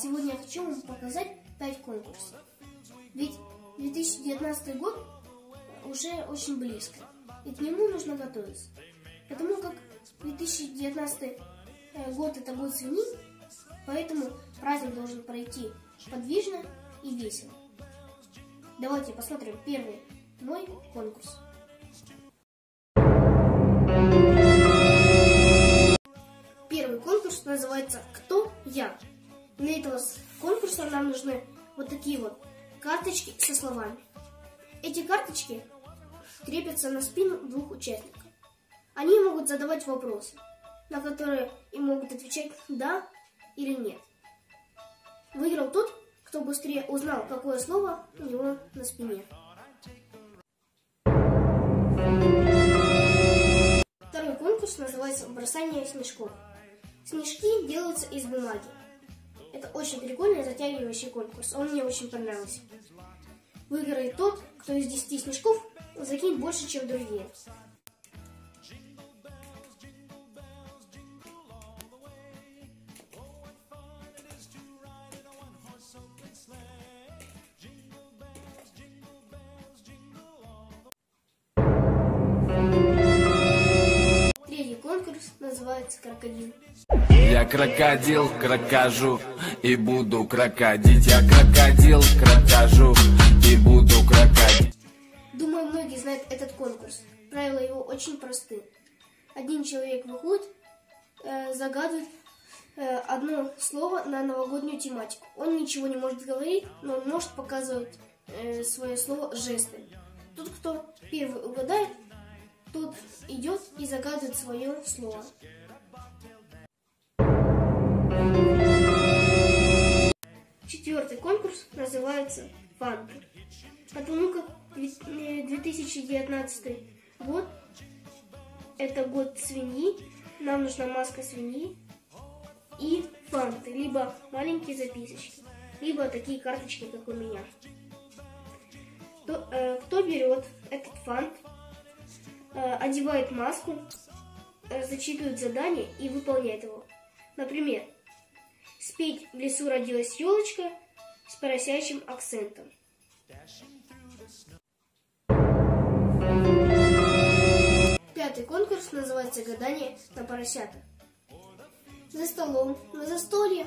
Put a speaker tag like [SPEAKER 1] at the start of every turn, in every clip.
[SPEAKER 1] Сегодня я хочу вам показать 5 конкурсов. Ведь 2019 год уже очень близко, и к нему нужно готовиться. Потому как 2019 э, год это год свиньи, поэтому праздник должен пройти подвижно и весело. Давайте посмотрим первый мой конкурс. Первый конкурс называется «Кто я?». Для этого конкурса нам нужны вот такие вот карточки со словами. Эти карточки крепятся на спину двух участников. Они могут задавать вопросы, на которые им могут отвечать «да» или «нет». Выиграл тот, кто быстрее узнал, какое слово у него на спине. Второй конкурс называется «Бросание снежков». Снежки делаются из бумаги. Это очень прикольный затягивающий конкурс. Он мне очень понравился. Выиграет тот, кто из 10 снежков закинет больше, чем другие. Называется «Крокодил».
[SPEAKER 2] Я крокодил, крокожу и буду крокодить. Я крокодил, крокожу и буду крокодить.
[SPEAKER 1] Думаю, многие знают этот конкурс. Правила его очень просты. Один человек выходит, э, загадывает э, одно слово на новогоднюю тематику. Он ничего не может говорить, но он может показывать э, свое слово жестами. Тот, кто первый угадает, тот идет и загадывает свое слово. Четвертый конкурс называется «Фанты». Потому как 2019 год – это год свиньи, нам нужна маска свиньи и фанты, либо маленькие записочки, либо такие карточки, как у меня. Кто, э, кто берет этот фант, одевает маску, э, зачитывает задание и выполняет его. Например, спеть в лесу родилась елочка с поросячьим акцентом. Пятый конкурс называется «Гадание на поросята». За столом, на застолье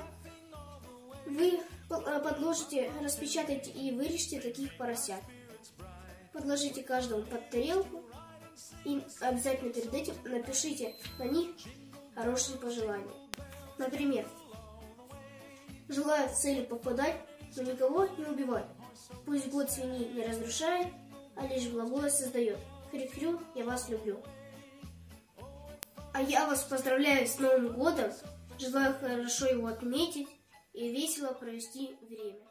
[SPEAKER 1] вы э, подложите, распечатайте и вырежьте таких поросят. Подложите каждому под тарелку обязательно перед этим напишите на них хорошие пожелания. Например, желаю цели попадать, но никого не убивать. Пусть год свиньи не разрушает, а лишь благое создает. Хрю-хрю, я вас люблю. А я вас поздравляю с Новым годом. Желаю хорошо его отметить и весело провести время.